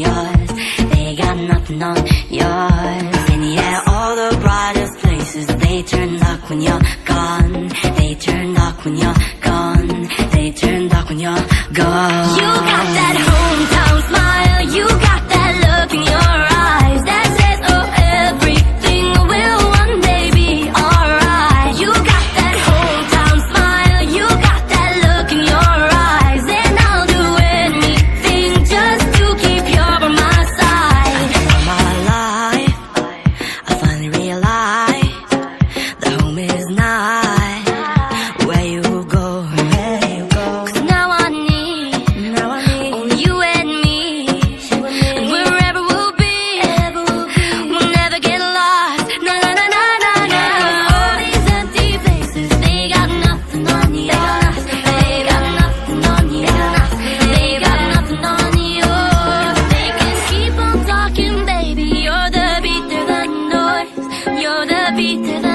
yours. They got nothing on yours. And yeah, all the brightest places, they turn dark when you're gone. They turn dark when you're gone. They turn dark when you're gone. You the beat be the